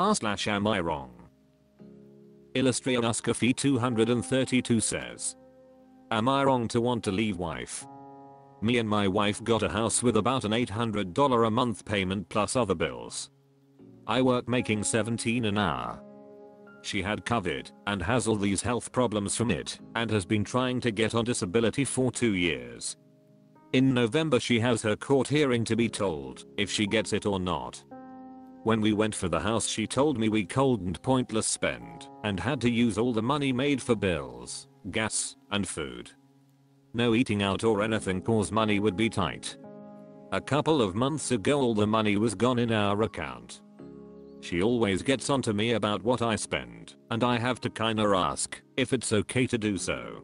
R slash am I wrong? Illustrator 232 says. Am I wrong to want to leave wife? Me and my wife got a house with about an $800 a month payment plus other bills. I work making 17 an hour. She had COVID and has all these health problems from it and has been trying to get on disability for 2 years. In November she has her court hearing to be told if she gets it or not. When we went for the house she told me we cold and pointless spend and had to use all the money made for bills, gas, and food. No eating out or anything cause money would be tight. A couple of months ago all the money was gone in our account. She always gets onto me about what I spend, and I have to kinda ask if it's okay to do so.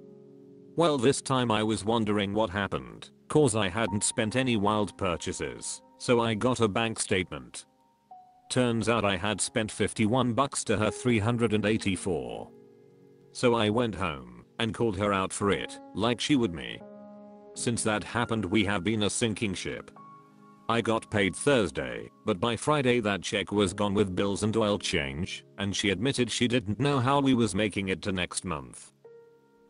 Well this time I was wondering what happened, cause I hadn't spent any wild purchases, so I got a bank statement. Turns out I had spent 51 bucks to her 384. So I went home and called her out for it, like she would me. Since that happened we have been a sinking ship. I got paid Thursday, but by Friday that check was gone with bills and oil change, and she admitted she didn't know how we was making it to next month.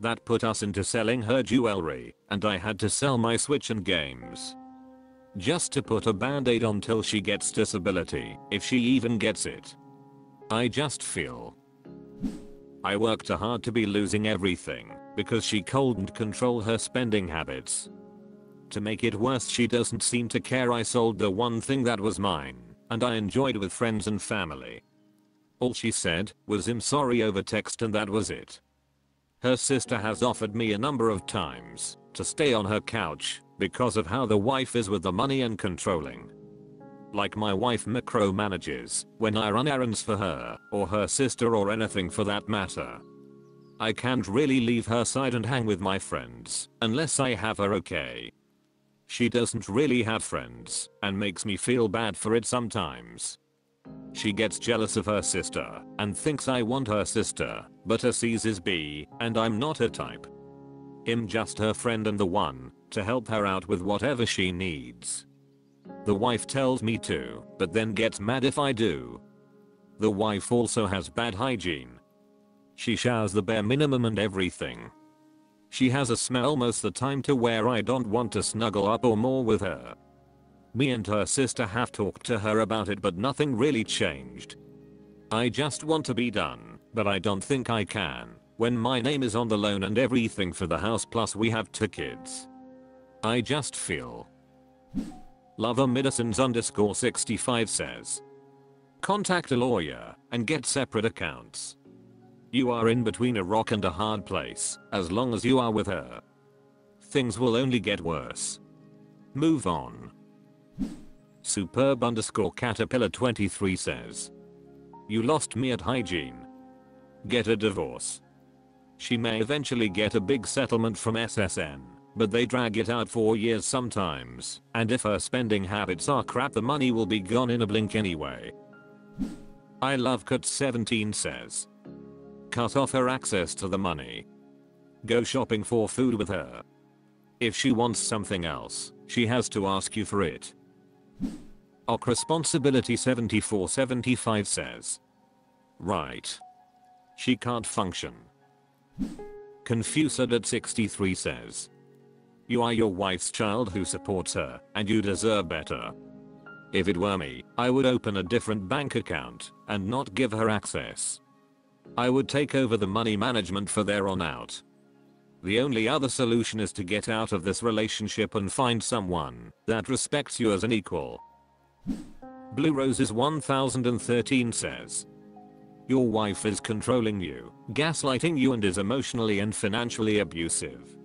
That put us into selling her jewelry, and I had to sell my switch and games. Just to put a band-aid on till she gets disability, if she even gets it. I just feel. I worked hard to be losing everything, because she couldn't control her spending habits. To make it worse she doesn't seem to care I sold the one thing that was mine, and I enjoyed with friends and family. All she said was I'm sorry over text and that was it. Her sister has offered me a number of times to stay on her couch because of how the wife is with the money and controlling. Like my wife micromanages when I run errands for her or her sister or anything for that matter. I can't really leave her side and hang with my friends unless I have her okay. She doesn't really have friends and makes me feel bad for it sometimes. She gets jealous of her sister and thinks I want her sister, but her sees is B and I'm not her type. I'm just her friend and the one to help her out with whatever she needs. The wife tells me to, but then gets mad if I do. The wife also has bad hygiene. She showers the bare minimum and everything, she has a smell most the time to where I don't want to snuggle up or more with her. Me and her sister have talked to her about it but nothing really changed. I just want to be done, but I don't think I can when my name is on the loan and everything for the house plus we have two kids. I just feel. Lover medicines underscore 65 says. Contact a lawyer and get separate accounts. You are in between a rock and a hard place, as long as you are with her. Things will only get worse. Move on. Superb underscore caterpillar 23 says. You lost me at hygiene. Get a divorce. She may eventually get a big settlement from SSN, but they drag it out for years sometimes, and if her spending habits are crap the money will be gone in a blink anyway. I love Cut 17 says cut off her access to the money. Go shopping for food with her. If she wants something else, she has to ask you for it. Ok Responsibility 7475 says. Right. She can't function. Confused at 63 says. You are your wife's child who supports her, and you deserve better. If it were me, I would open a different bank account and not give her access. I would take over the money management for there on out. The only other solution is to get out of this relationship and find someone that respects you as an equal. Blue Roses 1013 says. Your wife is controlling you, gaslighting you and is emotionally and financially abusive.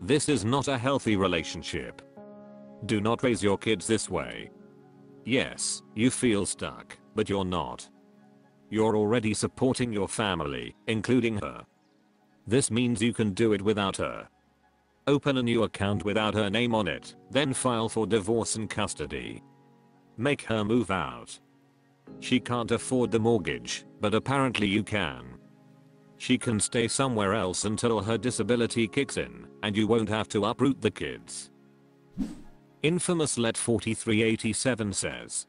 This is not a healthy relationship. Do not raise your kids this way. Yes, you feel stuck, but you're not. You're already supporting your family, including her. This means you can do it without her. Open a new account without her name on it, then file for divorce and custody. Make her move out. She can't afford the mortgage, but apparently you can. She can stay somewhere else until her disability kicks in, and you won't have to uproot the kids. Infamous Let 4387 says,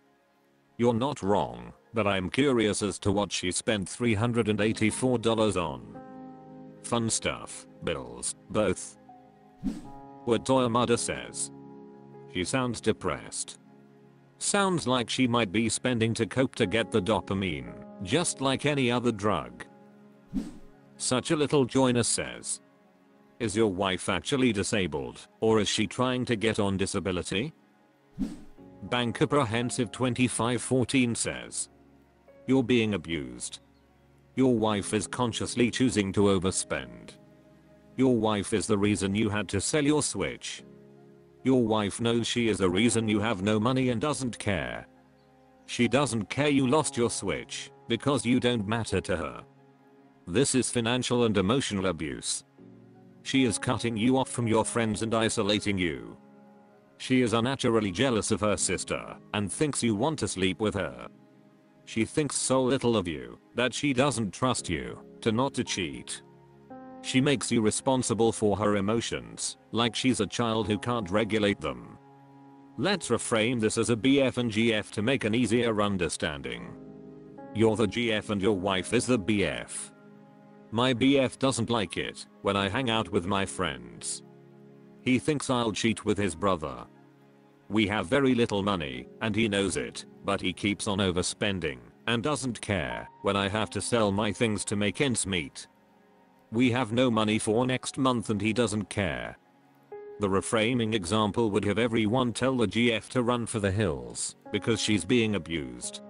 You're not wrong, but I'm curious as to what she spent $384 on. Fun stuff, bills, both. What Toyamada says. She sounds depressed. Sounds like she might be spending to cope to get the dopamine, just like any other drug. Such a little joiner says. Is your wife actually disabled, or is she trying to get on disability? Bank Apprehensive 2514 says. You're being abused. Your wife is consciously choosing to overspend. Your wife is the reason you had to sell your switch. Your wife knows she is the reason you have no money and doesn't care. She doesn't care you lost your switch because you don't matter to her. This is financial and emotional abuse. She is cutting you off from your friends and isolating you. She is unnaturally jealous of her sister and thinks you want to sleep with her. She thinks so little of you that she doesn't trust you to not to cheat she makes you responsible for her emotions, like she's a child who can't regulate them. Let's reframe this as a BF and GF to make an easier understanding. You're the GF and your wife is the BF. My BF doesn't like it when I hang out with my friends. He thinks I'll cheat with his brother. We have very little money and he knows it, but he keeps on overspending and doesn't care when I have to sell my things to make ends meet. We have no money for next month and he doesn't care. The reframing example would have everyone tell the GF to run for the hills because she's being abused.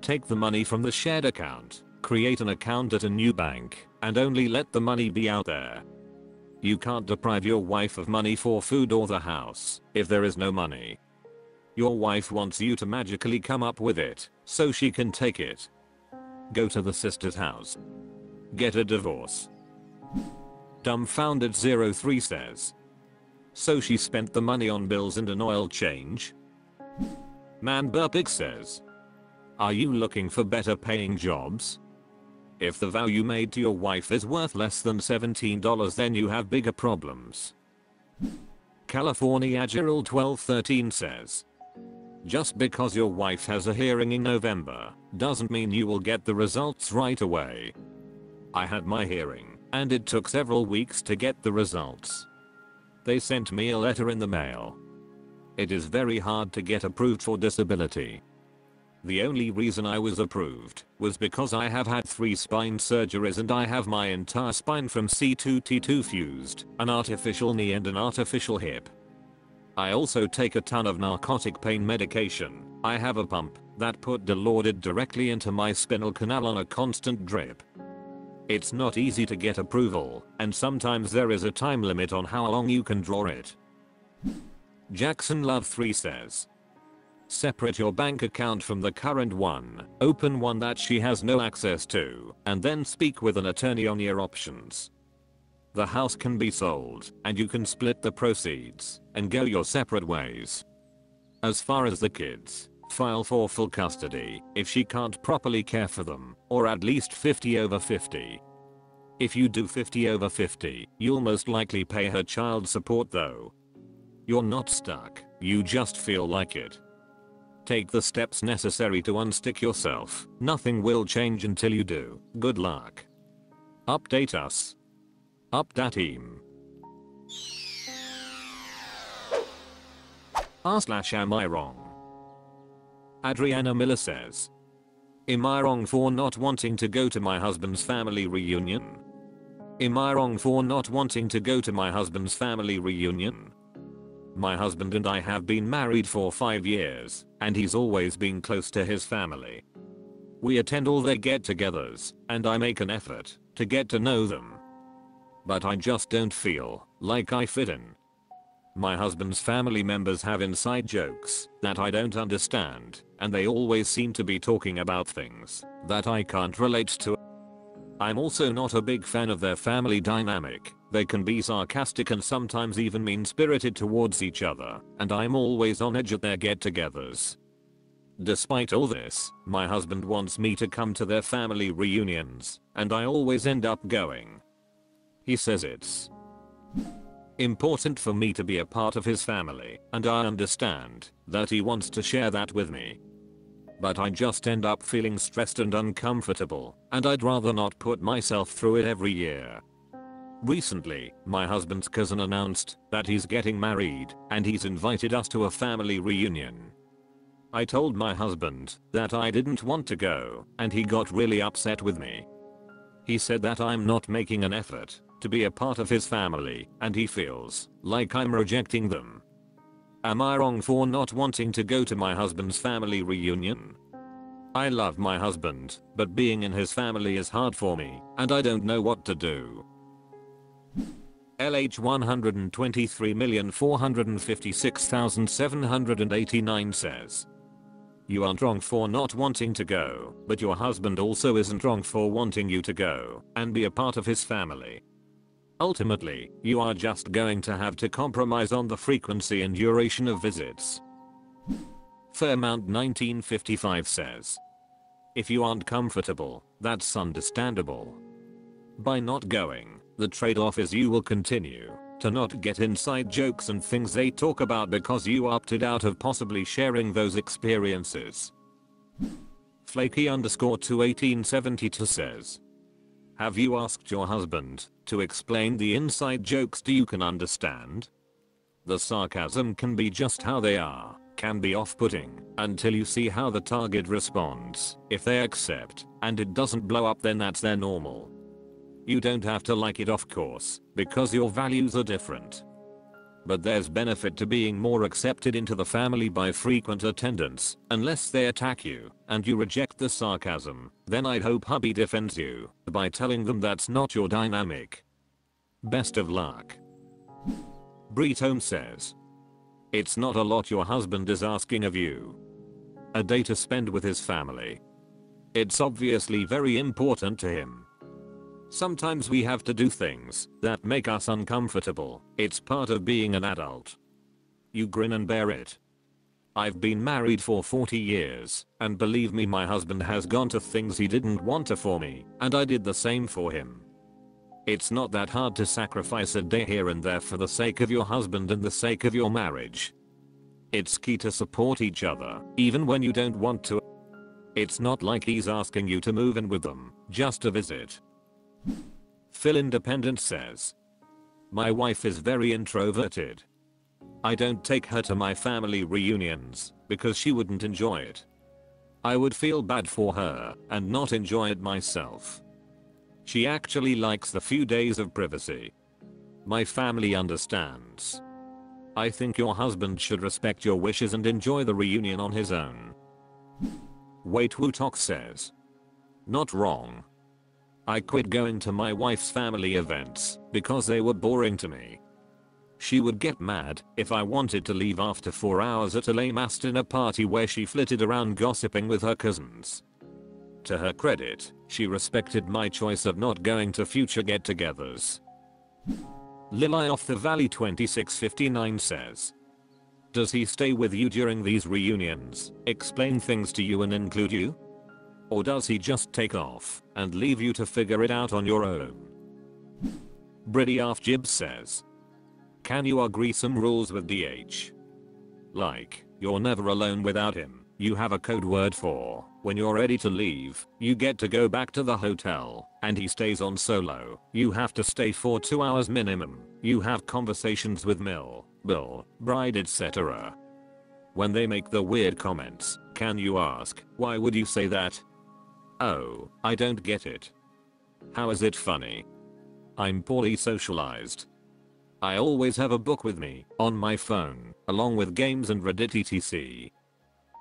Take the money from the shared account, create an account at a new bank, and only let the money be out there. You can't deprive your wife of money for food or the house if there is no money. Your wife wants you to magically come up with it so she can take it. Go to the sister's house. Get a divorce. Dumbfounded 03 says. So she spent the money on bills and an oil change? Man Burpix says. Are you looking for better paying jobs? If the value made to your wife is worth less than $17 then you have bigger problems. California Agiril 1213 says. Just because your wife has a hearing in November doesn't mean you will get the results right away. I had my hearing and it took several weeks to get the results. They sent me a letter in the mail. It is very hard to get approved for disability. The only reason I was approved was because I have had 3 spine surgeries and I have my entire spine from C2T2 fused, an artificial knee and an artificial hip. I also take a ton of narcotic pain medication. I have a pump that put Dilaudid directly into my spinal canal on a constant drip. It's not easy to get approval, and sometimes there is a time limit on how long you can draw it. Jackson Love 3 says. Separate your bank account from the current one, open one that she has no access to, and then speak with an attorney on your options. The house can be sold, and you can split the proceeds, and go your separate ways. As far as the kids, file for full custody if she can't properly care for them, or at least 50 over 50. If you do 50 over 50, you'll most likely pay her child support though. You're not stuck, you just feel like it. Take the steps necessary to unstick yourself, nothing will change until you do, good luck. Update us. Update team. R slash am I wrong? Adriana Miller says. Am I wrong for not wanting to go to my husband's family reunion? Am I wrong for not wanting to go to my husband's family reunion? My husband and I have been married for 5 years, and he's always been close to his family. We attend all their get-togethers, and I make an effort to get to know them. But I just don't feel like I fit in. My husband's family members have inside jokes that I don't understand, and they always seem to be talking about things that I can't relate to. I'm also not a big fan of their family dynamic. They can be sarcastic and sometimes even mean-spirited towards each other, and I'm always on edge at their get-togethers. Despite all this, my husband wants me to come to their family reunions, and I always end up going. He says it's important for me to be a part of his family, and I understand that he wants to share that with me. But I just end up feeling stressed and uncomfortable, and I'd rather not put myself through it every year. Recently, my husband's cousin announced that he's getting married and he's invited us to a family reunion. I told my husband that I didn't want to go and he got really upset with me. He said that I'm not making an effort to be a part of his family and he feels like I'm rejecting them. Am I wrong for not wanting to go to my husband's family reunion? I love my husband, but being in his family is hard for me, and I don't know what to do. LH 123,456,789 says. You aren't wrong for not wanting to go, but your husband also isn't wrong for wanting you to go and be a part of his family. Ultimately, you are just going to have to compromise on the frequency and duration of visits. Fairmount 1955 says. If you aren't comfortable, that's understandable. By not going, the trade-off is you will continue to not get inside jokes and things they talk about because you opted out of possibly sharing those experiences. Flaky underscore 21872 says. Have you asked your husband to explain the inside jokes do you can understand? The sarcasm can be just how they are, can be off-putting, until you see how the target responds. If they accept, and it doesn't blow up then that's their normal. You don't have to like it of course, because your values are different. But there's benefit to being more accepted into the family by frequent attendance, unless they attack you, and you reject the sarcasm, then I'd hope hubby defends you, by telling them that's not your dynamic. Best of luck. Breetome says. It's not a lot your husband is asking of you. A day to spend with his family. It's obviously very important to him. Sometimes we have to do things that make us uncomfortable. It's part of being an adult. You grin and bear it. I've been married for 40 years, and believe me my husband has gone to things he didn't want to for me, and I did the same for him. It's not that hard to sacrifice a day here and there for the sake of your husband and the sake of your marriage. It's key to support each other, even when you don't want to. It's not like he's asking you to move in with them, just to visit. Phil Independent says. My wife is very introverted. I don't take her to my family reunions because she wouldn't enjoy it. I would feel bad for her and not enjoy it myself. She actually likes the few days of privacy. My family understands. I think your husband should respect your wishes and enjoy the reunion on his own. Wait Wutok says. Not wrong. I quit going to my wife's family events because they were boring to me. She would get mad if I wanted to leave after 4 hours at a lame dinner party where she flitted around gossiping with her cousins. To her credit, she respected my choice of not going to future get-togethers. Lily off the Valley 2659 says. Does he stay with you during these reunions, explain things to you and include you? Or does he just take off and leave you to figure it out on your own? Briddy Jib says. Can you agree some rules with DH? Like, you're never alone without him, you have a code word for, when you're ready to leave, you get to go back to the hotel, and he stays on solo, you have to stay for 2 hours minimum, you have conversations with Mill, Bill, Bride etc. When they make the weird comments, can you ask, why would you say that? Oh, I don't get it. How is it funny? I'm poorly socialized. I always have a book with me, on my phone, along with games and Reddit etc.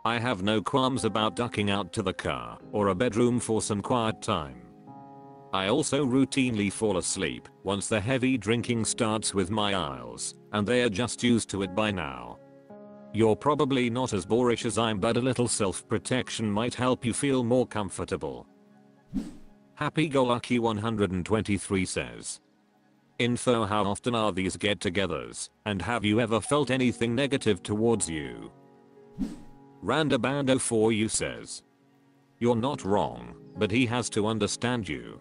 I have no qualms about ducking out to the car or a bedroom for some quiet time. I also routinely fall asleep once the heavy drinking starts with my eyes, and they are just used to it by now. You're probably not as boorish as I'm but a little self-protection might help you feel more comfortable. Happy Go Lucky 123 says. Info how often are these get-togethers, and have you ever felt anything negative towards you? Randabando4u says. You're not wrong, but he has to understand you.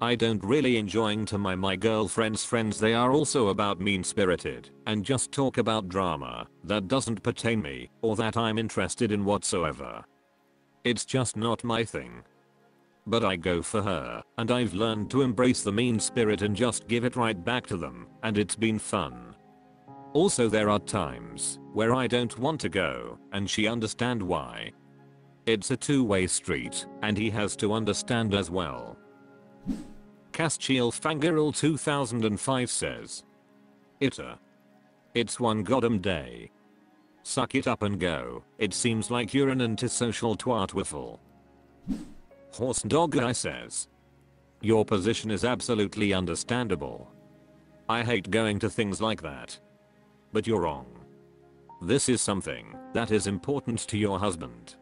I don't really enjoying to my my girlfriend's friends they are also about mean spirited and just talk about drama that doesn't pertain me or that I'm interested in whatsoever. It's just not my thing. But I go for her, and I've learned to embrace the mean spirit and just give it right back to them, and it's been fun. Also there are times where I don't want to go, and she understand why. It's a two-way street, and he has to understand as well. Castiel Fangirl 2005 says. Itta. It's one goddamn day. Suck it up and go, it seems like you're an antisocial twat wiffle. Horse dog guy says. Your position is absolutely understandable. I hate going to things like that. But you're wrong. This is something that is important to your husband.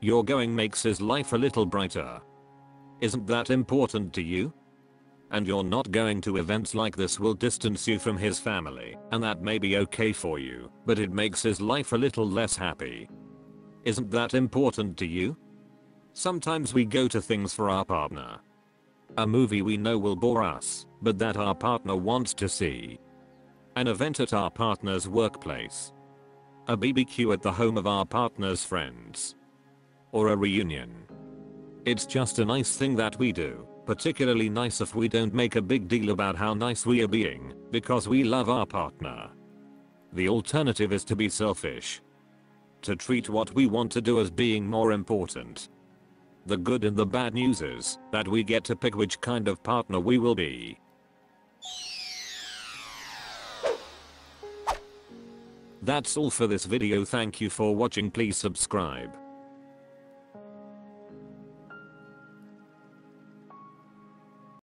Your going makes his life a little brighter. Isn't that important to you? And you're not going to events like this will distance you from his family, and that may be okay for you, but it makes his life a little less happy. Isn't that important to you? Sometimes we go to things for our partner. A movie we know will bore us, but that our partner wants to see. An event at our partner's workplace. A BBQ at the home of our partner's friends. Or a reunion. It's just a nice thing that we do. Particularly nice if we don't make a big deal about how nice we are being, because we love our partner. The alternative is to be selfish. To treat what we want to do as being more important. The good and the bad news is that we get to pick which kind of partner we will be. That's all for this video thank you for watching please subscribe.